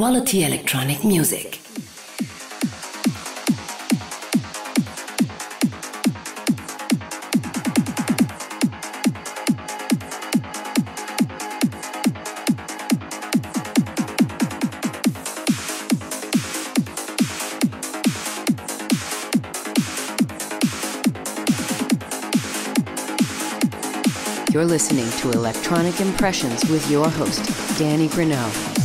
quality electronic music. You're listening to Electronic Impressions with your host, Danny Grunow.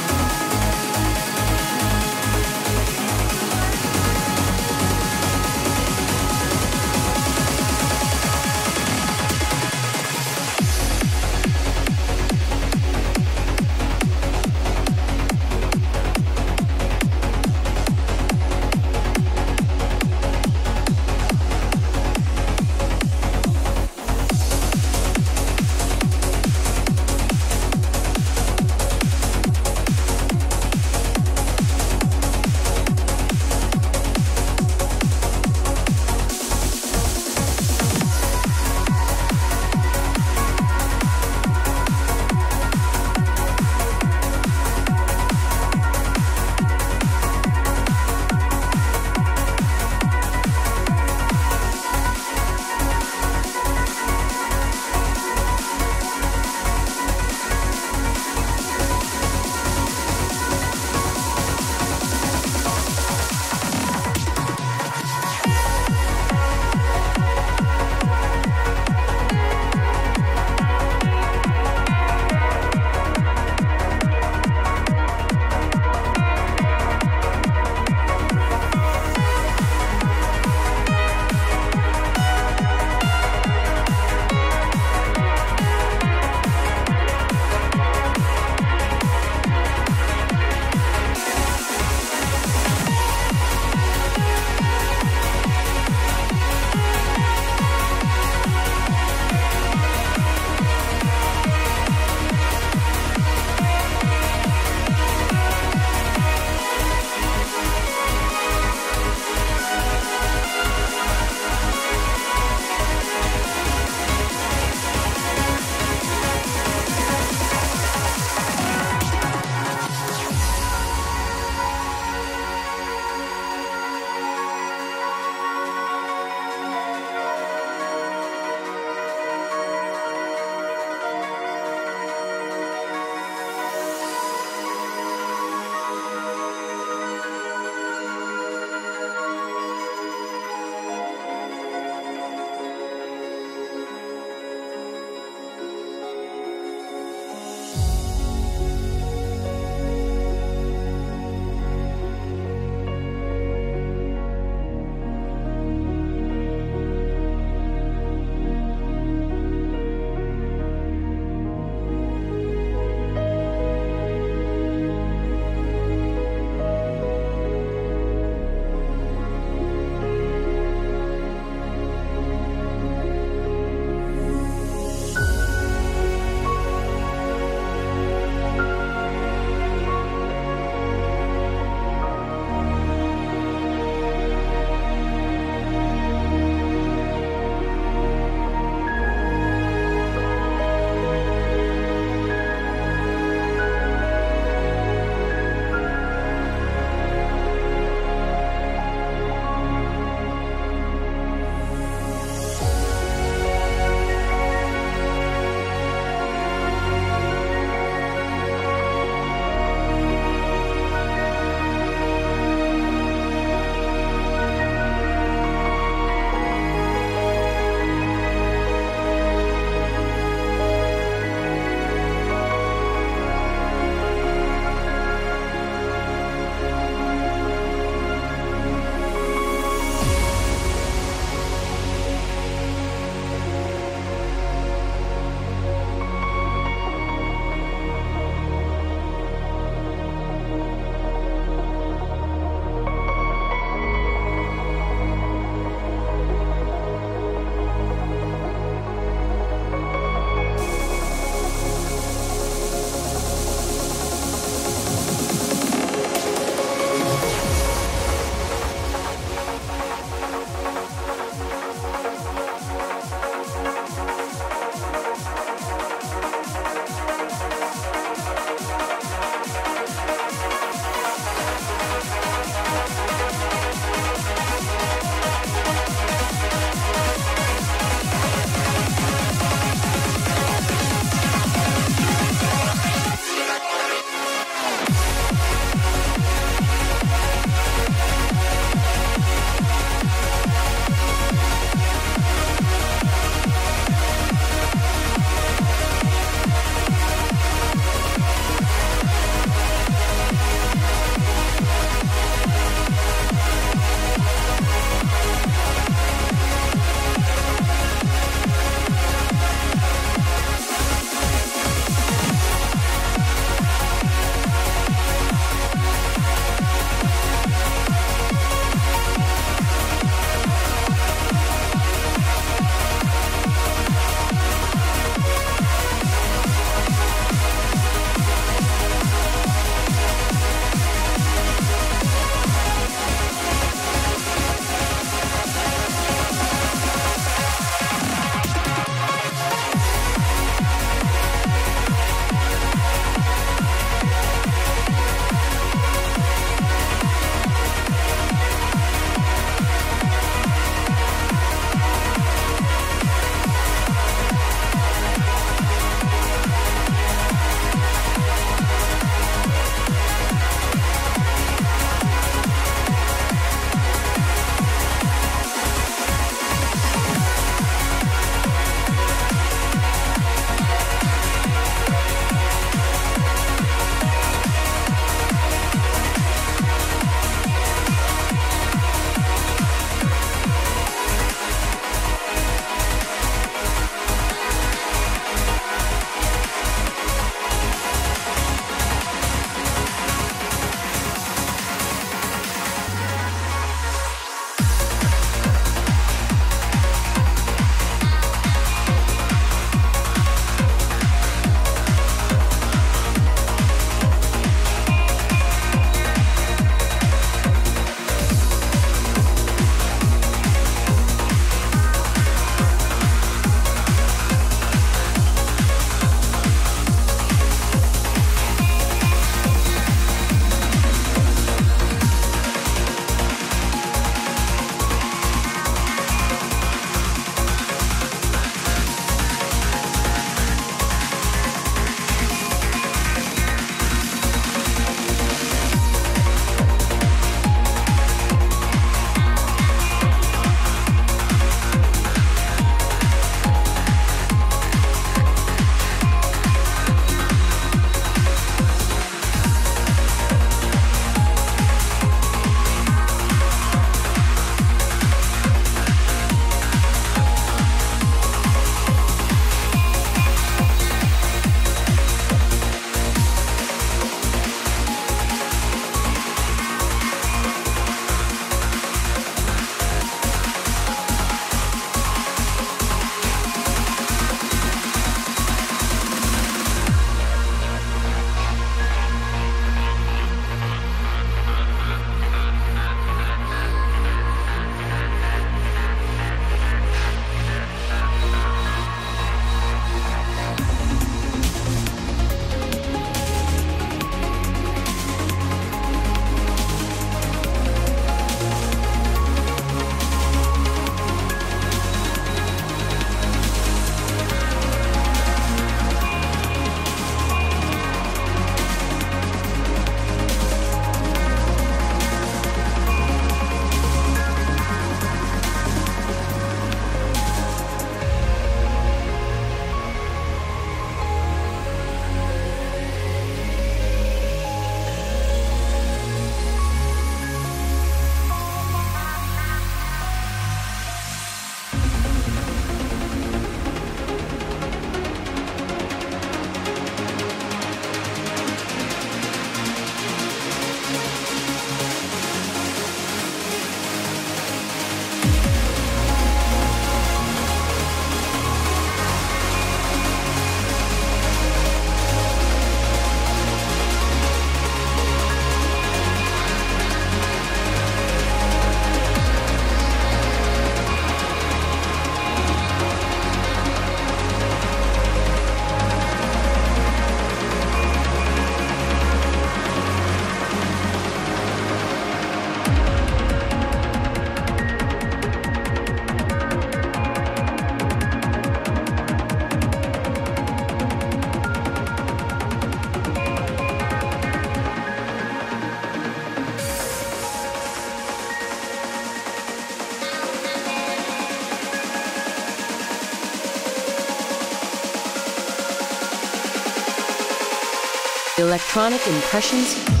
Electronic Impressions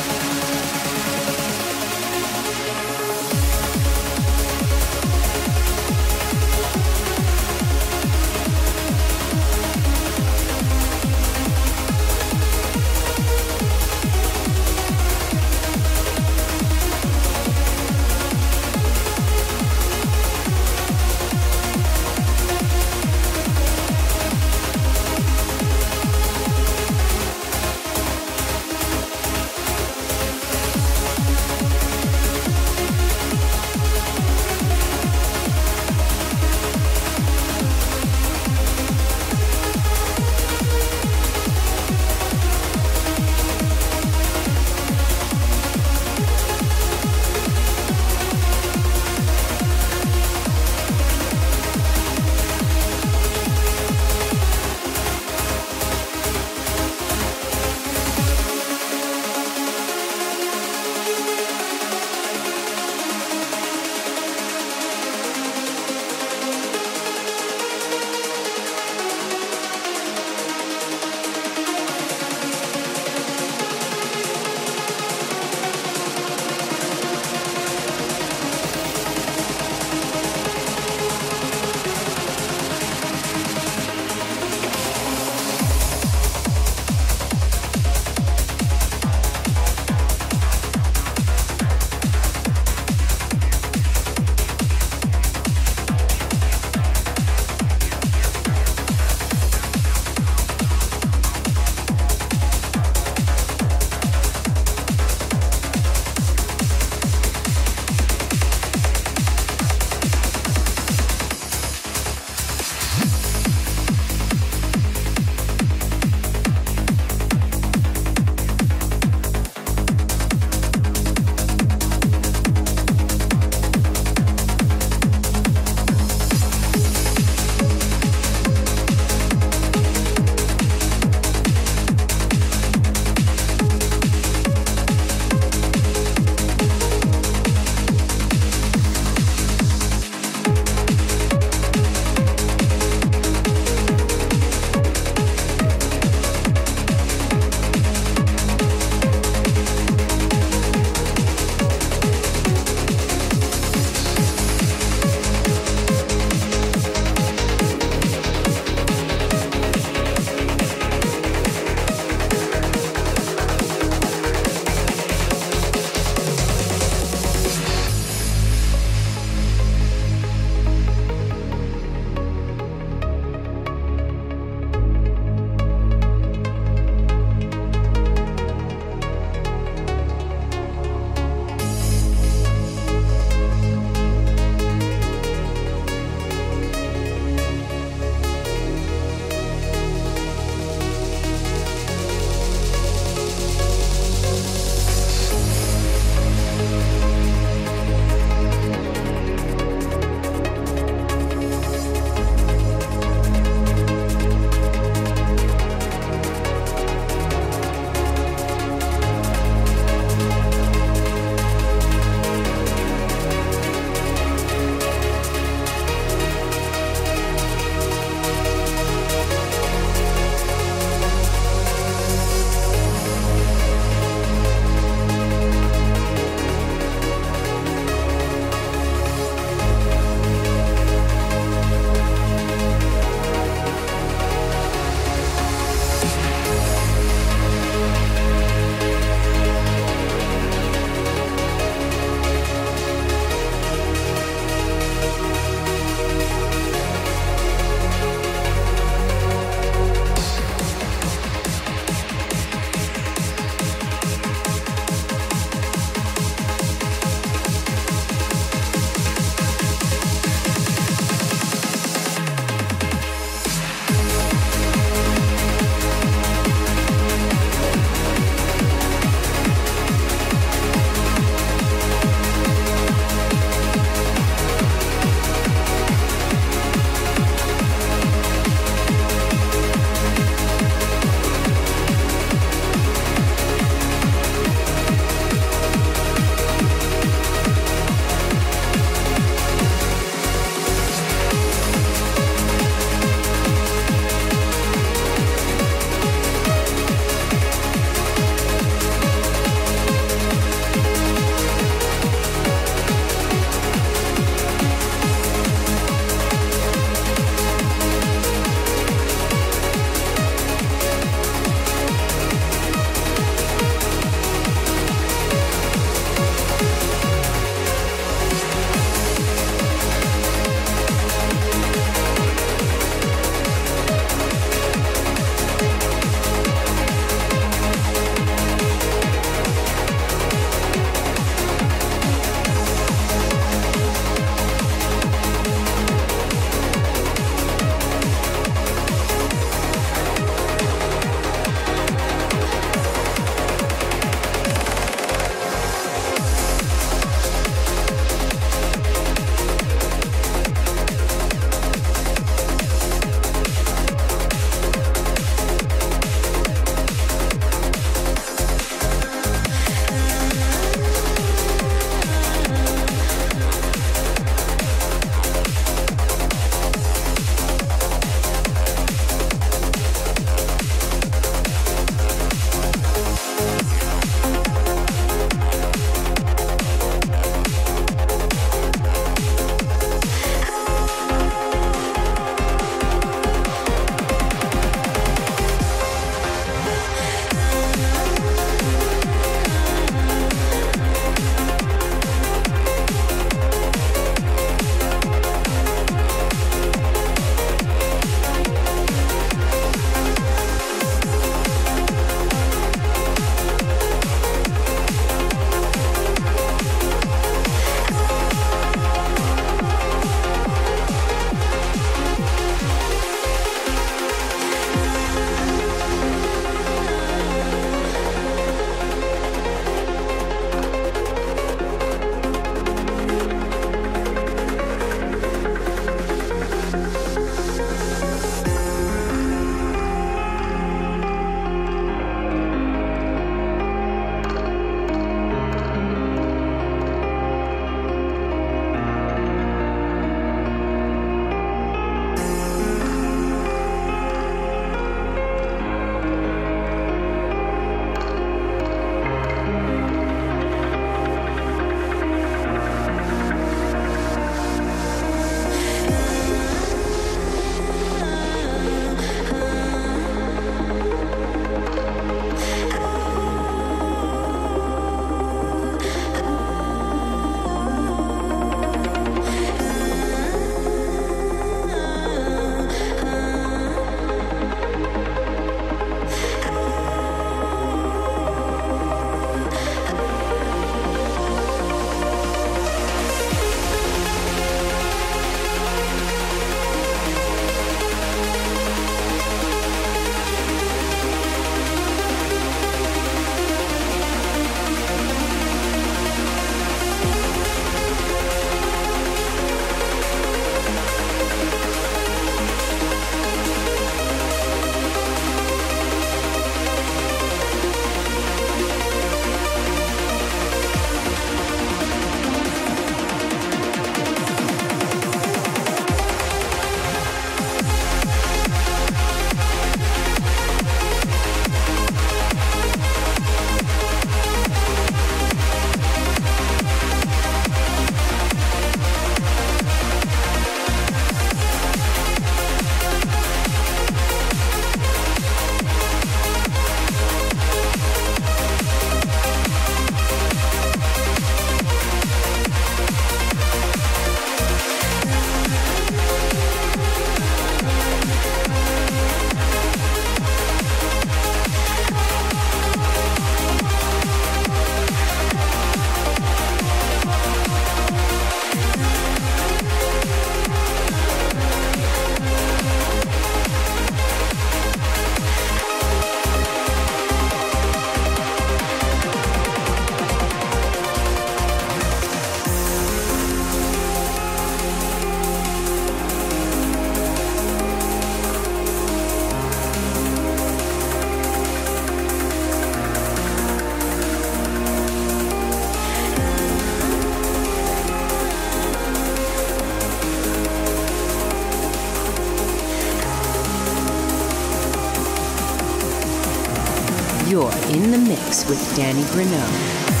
You're in the mix with Danny Grunow.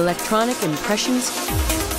Electronic Impressions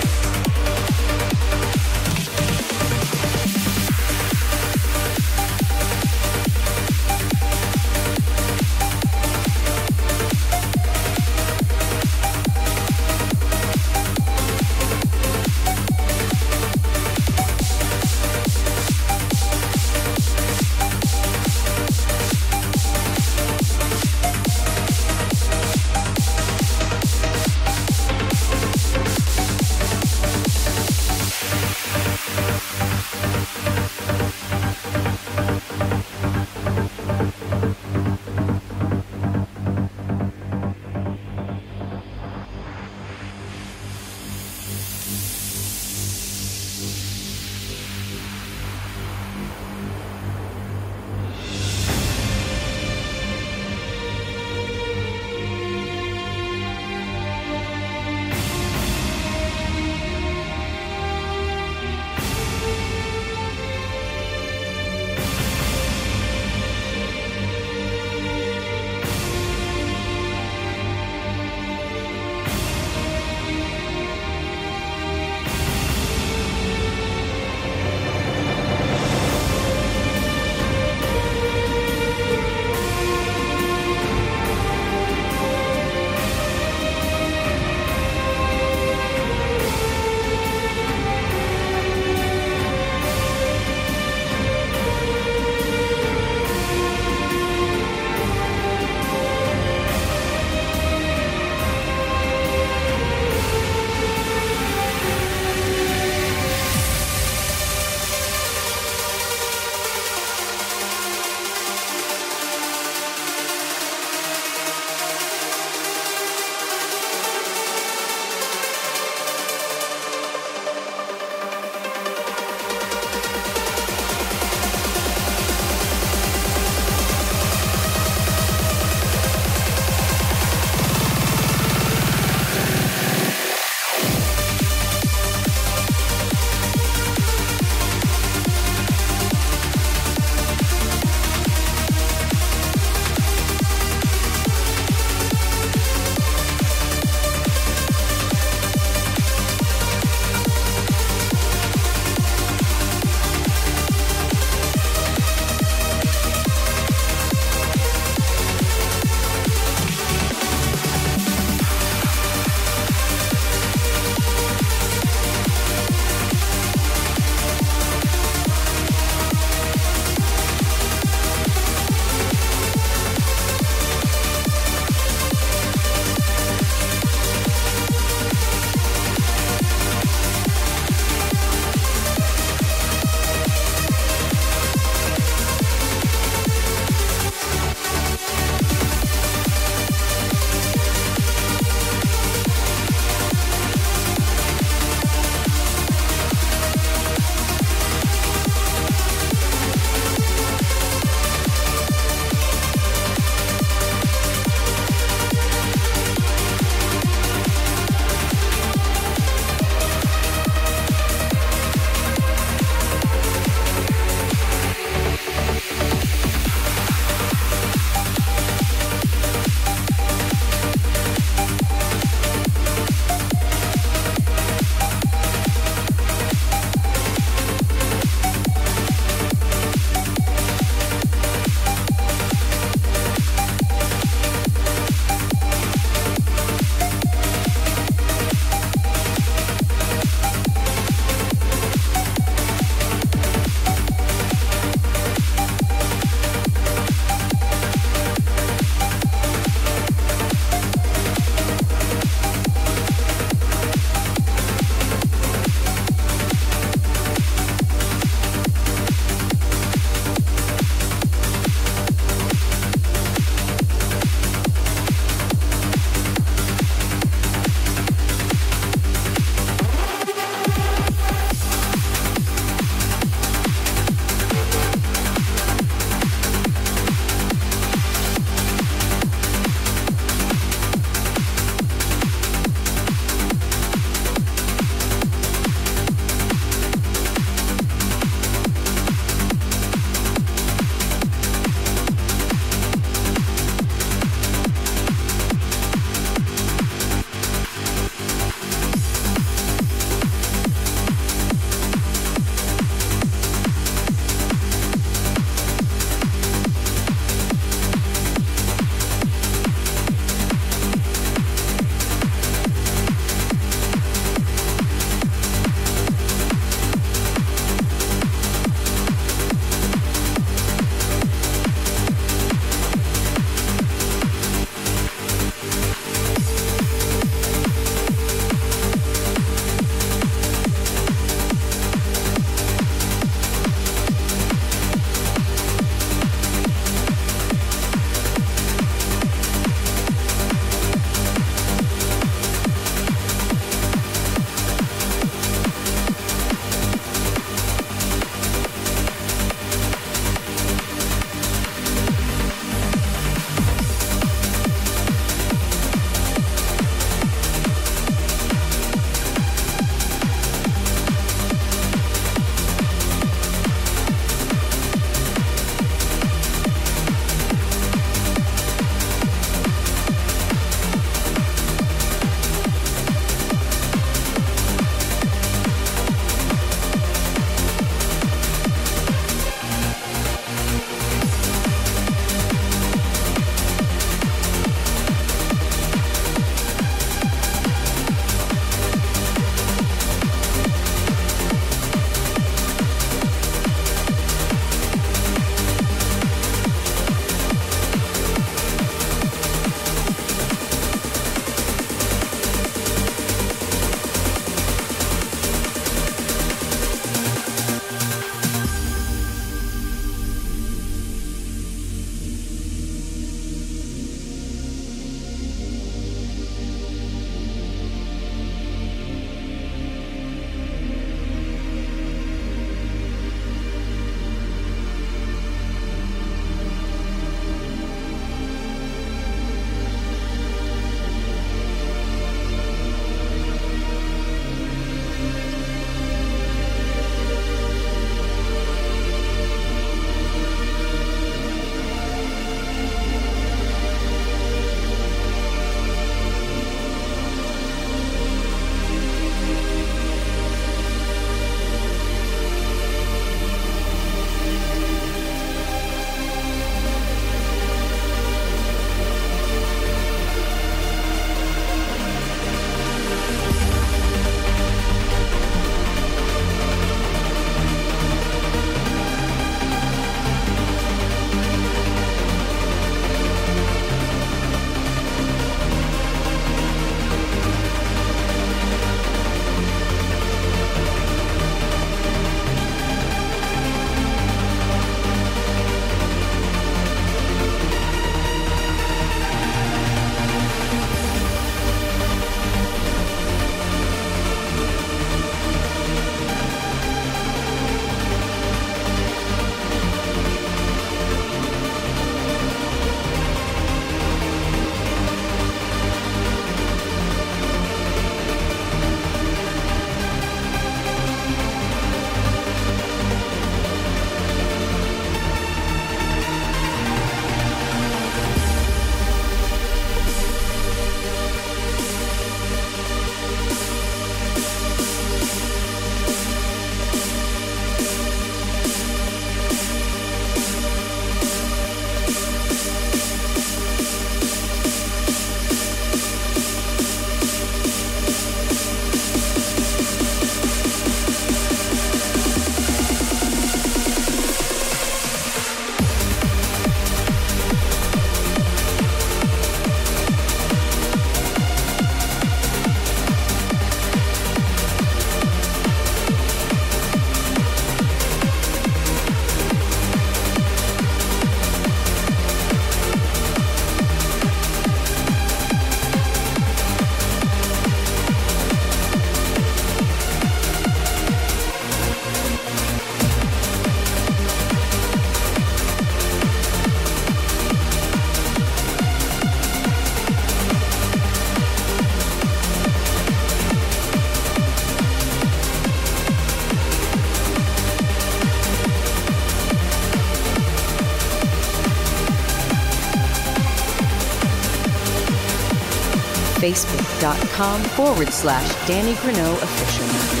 facebook.com forward slash Danny Official.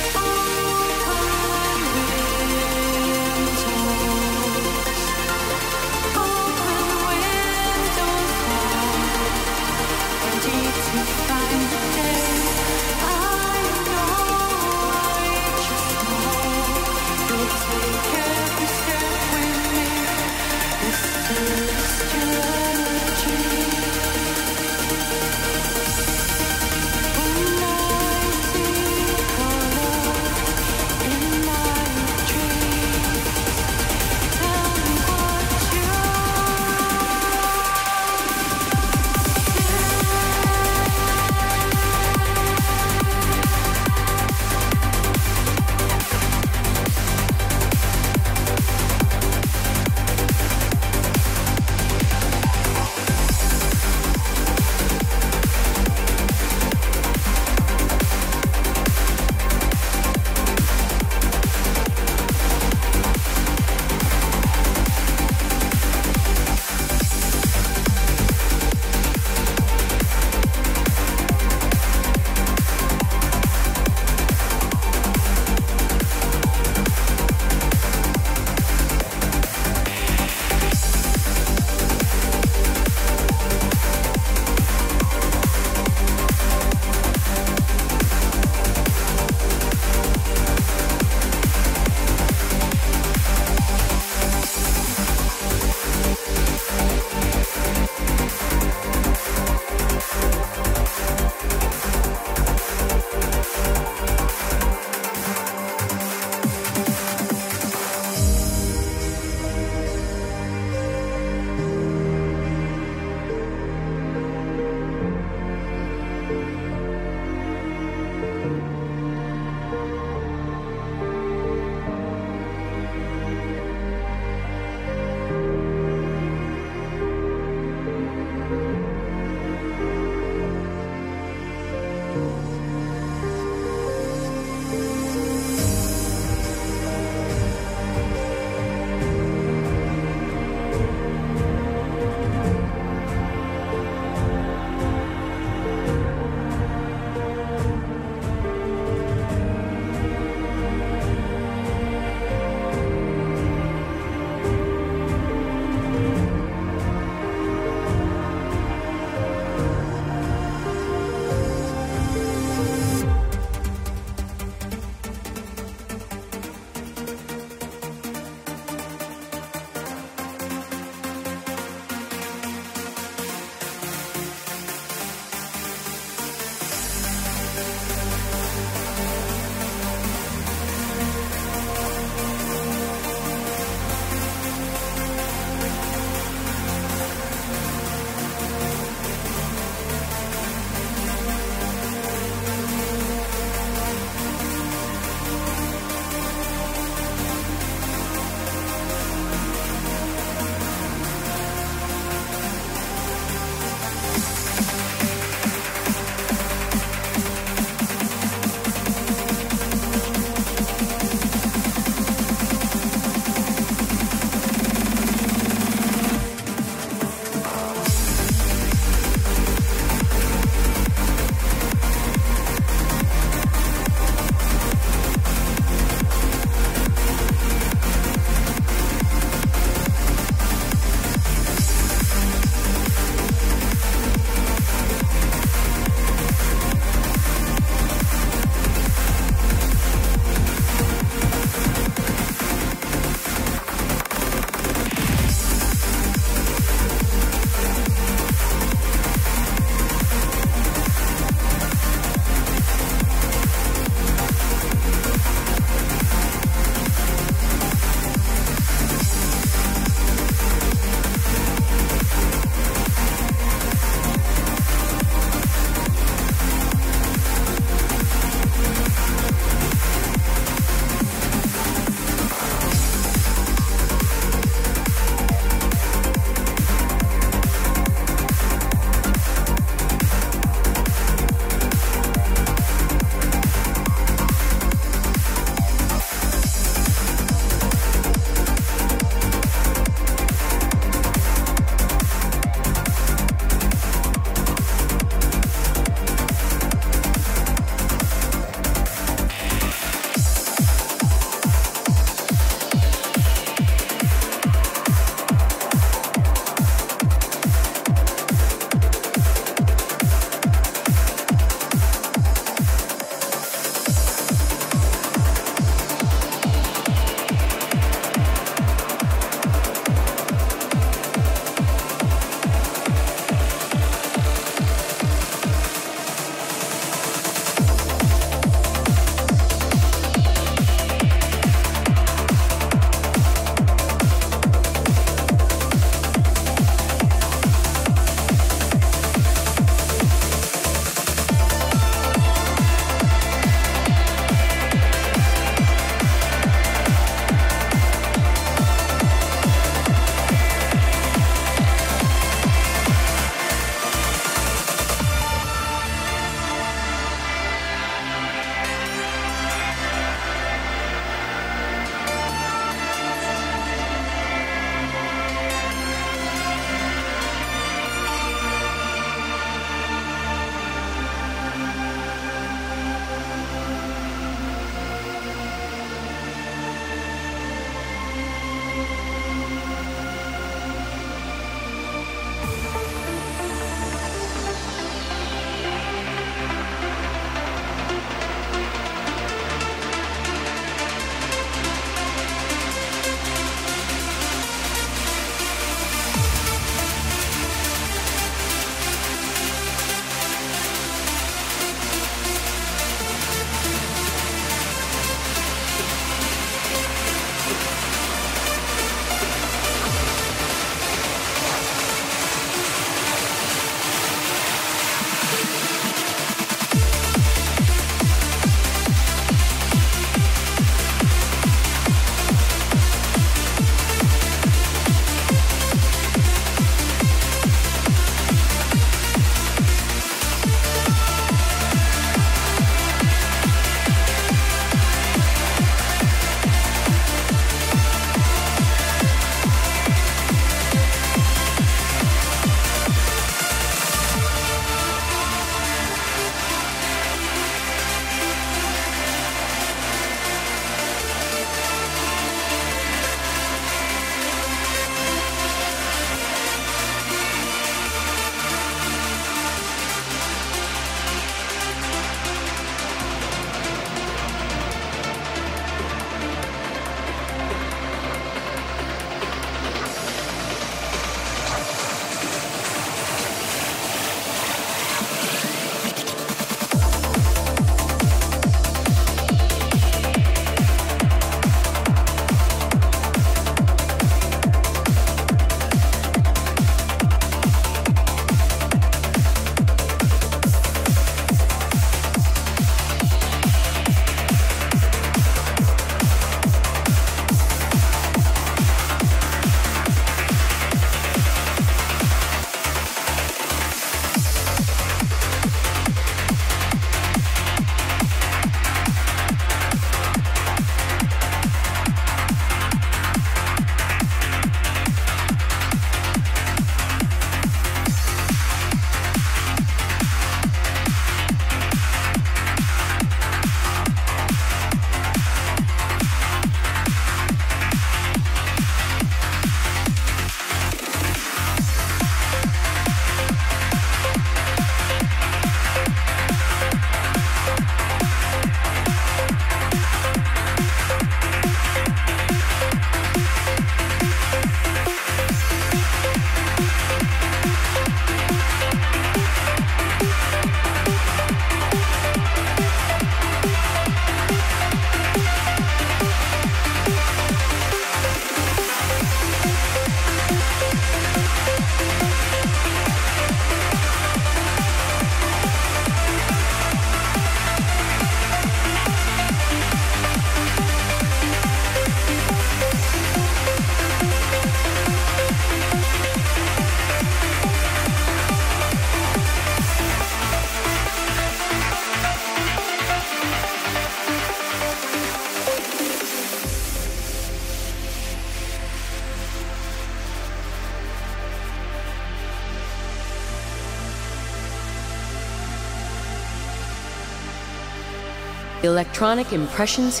Electronic Impressions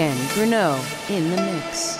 Danny Grunow in the mix.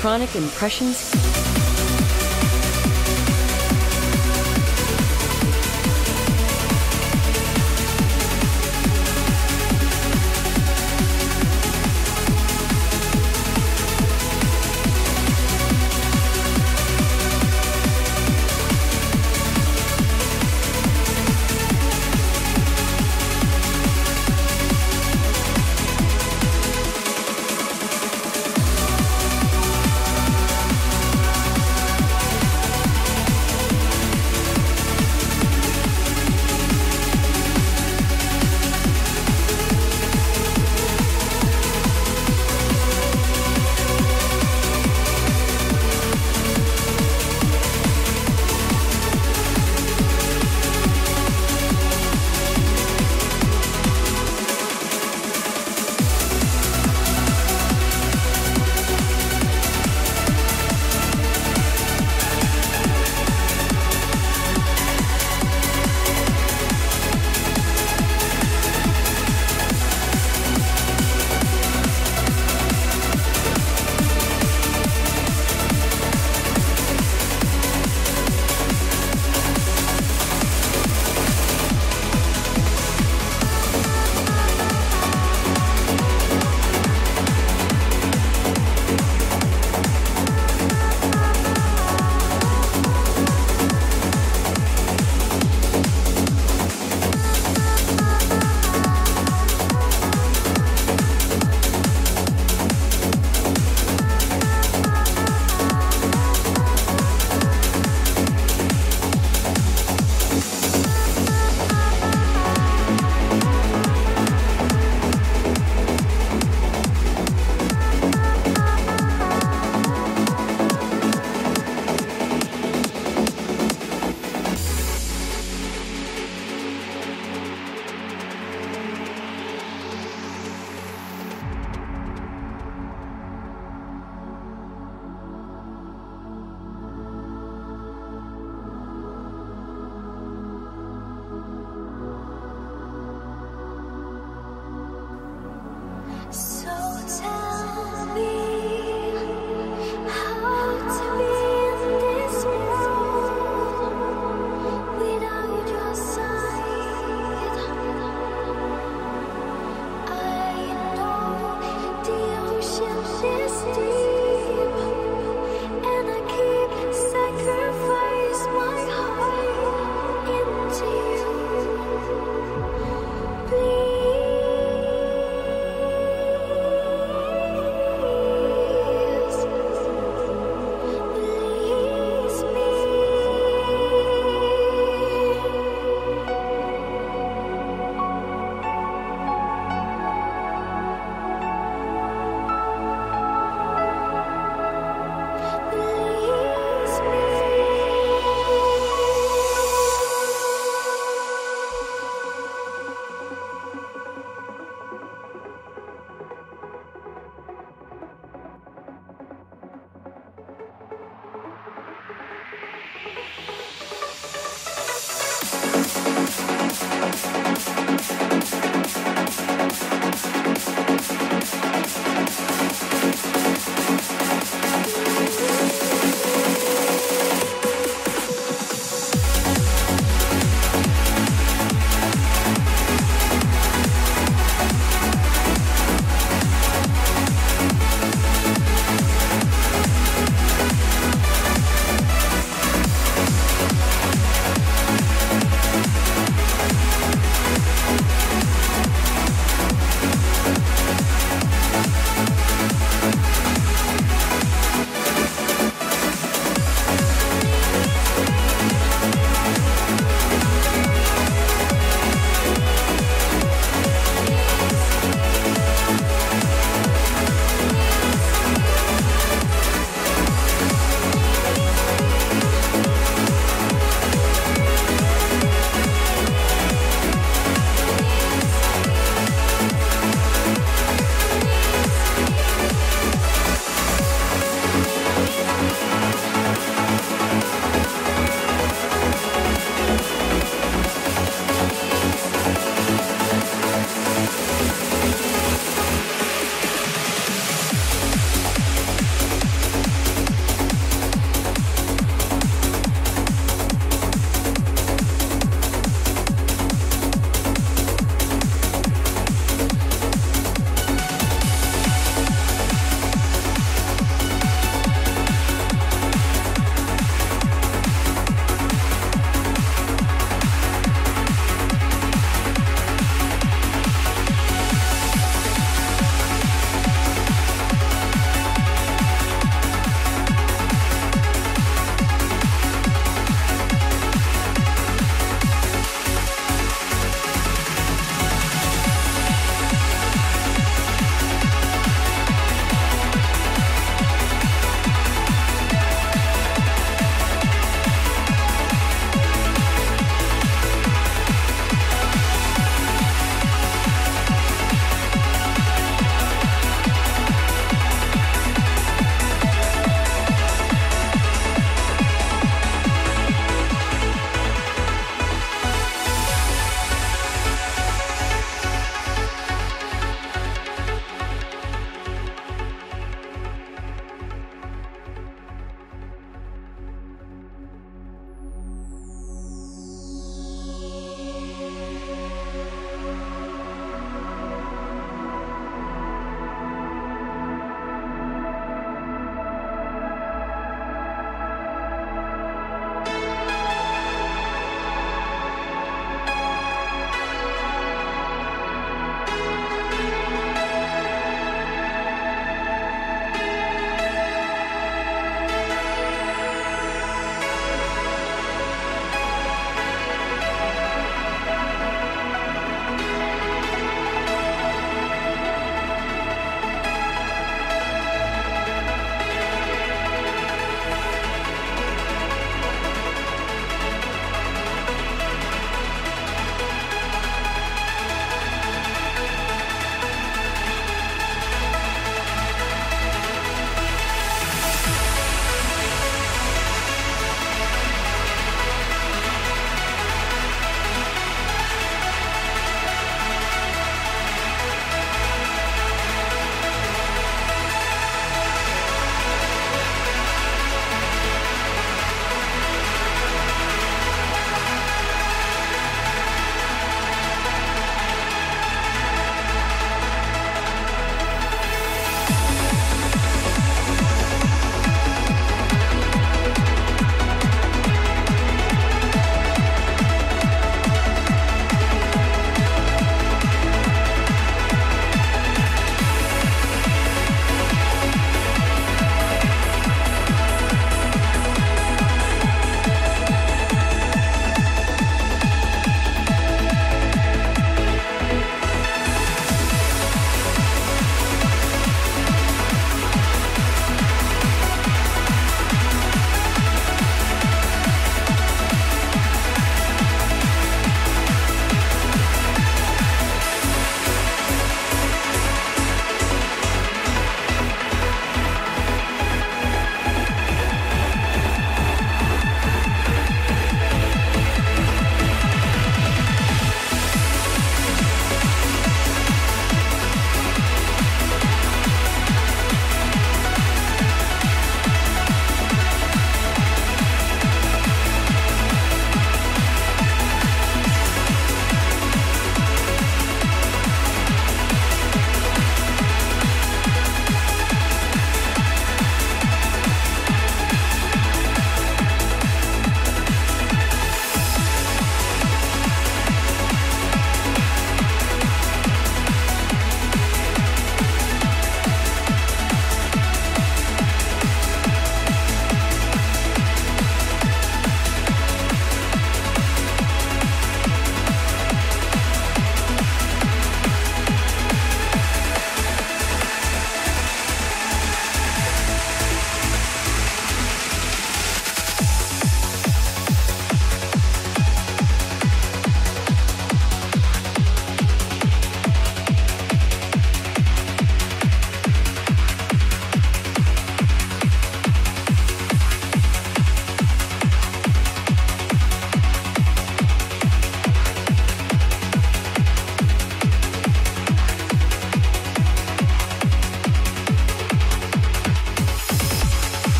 Electronic Impressions.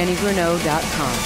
DannyGrunow.com.